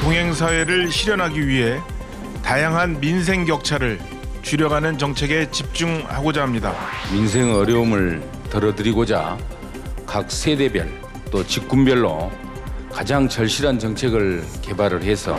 동행 사회를 실현하기 위해 다양한 민생 격차를 줄여가는 정책에 집중하고자 합니다. 민생 어려움을 덜어드리고자 각 세대별 또 직군별로 가장 절실한 정책을 개발을 해서